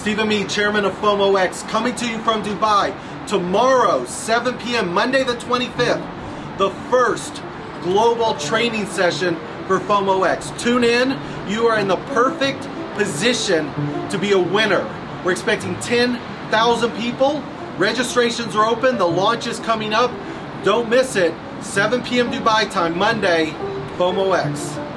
Stephen Meade, chairman of FOMOEX, coming to you from Dubai. Tomorrow, 7 p.m., Monday the 25th, the first global training session for FOMOEX. Tune in. You are in the perfect position to be a winner. We're expecting 10,000 people. Registrations are open. The launch is coming up. Don't miss it. 7 p.m. Dubai time, Monday, FOMOEX.